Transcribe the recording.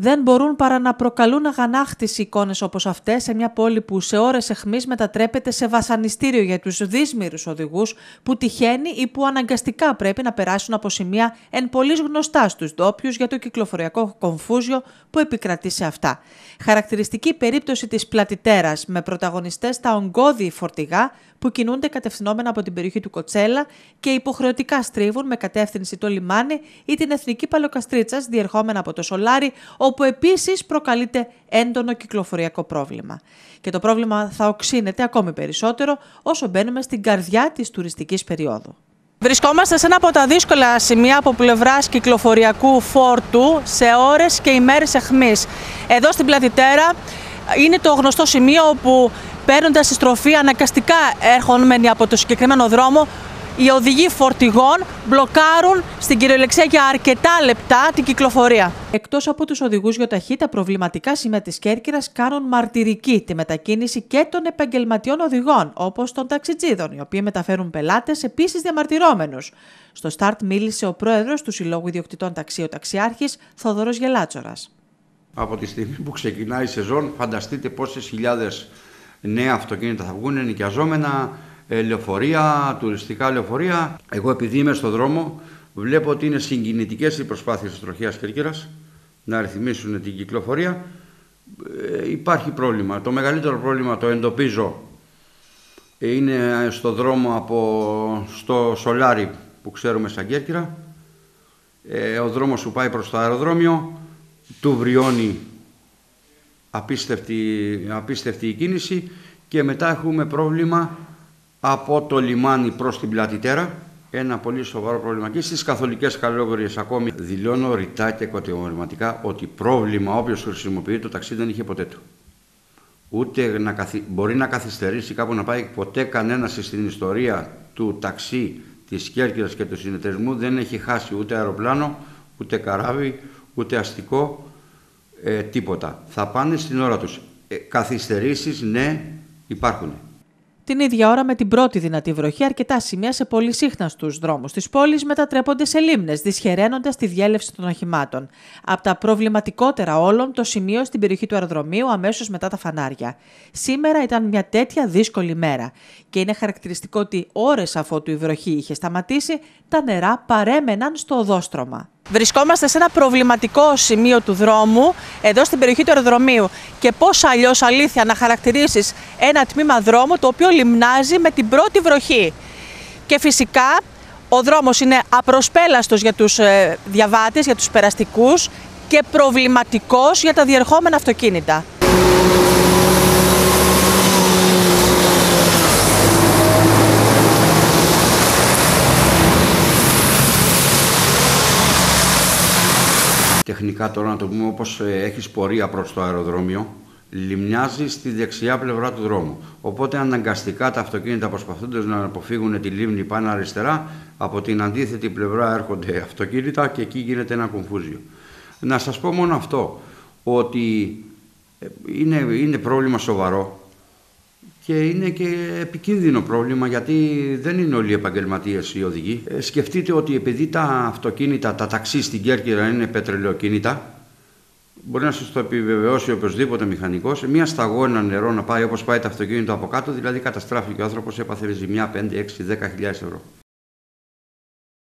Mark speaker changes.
Speaker 1: δεν μπορούν παρά να προκαλούν αγανάκτηση εικόνες όπως αυτές σε μια πόλη που σε ώρες εχμή μετατρέπεται σε βασανιστήριο για τους δύσμηρου οδηγούς που τυχαίνει ή που αναγκαστικά πρέπει να περάσουν από σημεία εν πολύ γνωστάς στου ντόπιους για το κυκλοφοριακό κομφούζιο που επικρατεί σε αυτά. Χαρακτηριστική περίπτωση της πλατητέρας με πρωταγωνιστές τα ογκώδη φορτηγά που κινούνται κατευθυνόμενα από την περιοχή του Κοτσέλα και υποχρεωτικά στρίβουν με κατεύθυνση το λιμάνι ή την εθνική παλαιοκαστρίτσας διερχόμενα από το Σολάρι, όπου επίσης προκαλείται έντονο κυκλοφοριακό πρόβλημα. Και το πρόβλημα θα οξύνεται ακόμη περισσότερο όσο μπαίνουμε στην καρδιά της τουριστικής περίοδου. Βρισκόμαστε σε ένα από τα δύσκολα σημεία από πλευράς κυκλοφοριακού φόρτου σε ώρες και ημέρες εχμή. Εδώ στην Πλατητέρα είναι το γνωστό σημείο όπου παίρνοντας τη στροφή αναγκαστικά έρχονμενοι από το συγκεκριμένο δρόμο οι οδηγοί φορτηγών μπλοκάρουν στην κυριολεξία για αρκετά λεπτά την κυκλοφορία. Εκτός από τους οδηγούς γιοταχή, τα προβληματικά σημεία της Κέρκυρας κάνουν μαρτυρική τη μετακίνηση και των επαγγελματιών οδηγών, όπως των ταξιτζίδων, οι οποίοι μεταφέρουν πελάτες επίσης διαμαρτυρόμενους. Στο σταρτ μίλησε ο πρόεδρος του Συλλόγου Ιδιοκτητών Ταξίου Ταξιάρχης, Θοδωρό Γελάτσορας.
Speaker 2: Από τη στιγμή που ξεκινάει η σεζόν, φανταστείτε πόσες χιλιάδες νέα αυτοκίνητα θα βγουν, νοικιαζόμενα, ε, λεωφορεία, τουριστικά λεωφορεία. Εγώ επειδή είμαι στον δρόμο βλέπω ότι είναι συγκινητικές οι προσπάθειες της τροχίας Κέρκυρας να ρυθμίσουν την κυκλοφορία. Ε, υπάρχει πρόβλημα. Το μεγαλύτερο πρόβλημα το εντοπίζω ε, είναι στο δρόμο από στο Σολάρι που ξέρουμε σαν Κέρκυρα. Ε, ο δρόμος που πάει προς το αεροδρόμιο του βριώνει απίστευτη, απίστευτη η κίνηση και μετά έχουμε πρόβλημα από το λιμάνι προς την πλατητέρα ένα πολύ σοβαρό πρόβλημα και στις καθολικές καλόγριες ακόμη δηλώνω ρητά και κατηγορηματικά ότι πρόβλημα όποιος χρησιμοποιεί το ταξίδι δεν είχε ποτέ του. Ούτε να καθι... μπορεί να καθυστερήσει κάπου να πάει ποτέ κανένας στην ιστορία του ταξί της Κέρκυρας και του συνεταιρισμού δεν έχει χάσει ούτε αεροπλάνο, ούτε καράβι, ούτε αστικό, ε, τίποτα. Θα πάνε στην ώρα τους. Ε, καθυστερήσεις, ναι, υπάρχουν.
Speaker 1: Την ίδια ώρα με την πρώτη δυνατή βροχή, αρκετά σημεία σε πολυσύχναστους δρόμους τη πόλη μετατρέπονται σε λίμνες, δυσχεραίνοντας τη διέλευση των οχημάτων. Από τα προβληματικότερα όλων, το σημείο στην περιοχή του αεροδρομίου αμέσως μετά τα φανάρια. Σήμερα ήταν μια τέτοια δύσκολη μέρα και είναι χαρακτηριστικό ότι ώρες αφότου η βροχή είχε σταματήσει, τα νερά παρέμεναν στο οδόστρωμα. Βρισκόμαστε σε ένα προβληματικό σημείο του δρόμου, εδώ στην περιοχή του αεροδρομίου. Και πώς αλλιώς αλήθεια να χαρακτηρίσεις ένα τμήμα δρόμου το οποίο λιμνάζει με την πρώτη βροχή. Και φυσικά ο δρόμος είναι απροσπέλαστος για τους ε, διαβάτες, για τους περαστικούς και προβληματικός για τα διερχόμενα αυτοκίνητα.
Speaker 2: Τεχνικά τώρα να το πούμε όπως ε, έχεις πορεία προς το αεροδρόμιο, λιμνιάζει στη δεξιά πλευρά του δρόμου. Οπότε αναγκαστικά τα αυτοκίνητα προσπαθούνται να αποφύγουν τη λίμνη πάνω αριστερά, από την αντίθετη πλευρά έρχονται αυτοκίνητα και εκεί γίνεται ένα κομφούζιο. Να σας πω μόνο αυτό, ότι ε, είναι, είναι πρόβλημα σοβαρό και είναι και επικίνδυνο πρόβλημα γιατί δεν είναι όλοι οι επαγγελματίες οι οδηγοί. Ε, σκεφτείτε ότι επειδή τα αυτοκίνητα, τα ταξί στην Κέρκυρα είναι πετρελαιοκίνητα, μπορεί να σας το επιβεβαιώσει οποιοδήποτε μηχανικός, σε μια σταγόνα νερό να πάει όπως πάει το αυτοκίνητο από κάτω, δηλαδή καταστράφηκε ο άνθρωπος, έπαθε ζημιά 5, 6, 10 ευρώ.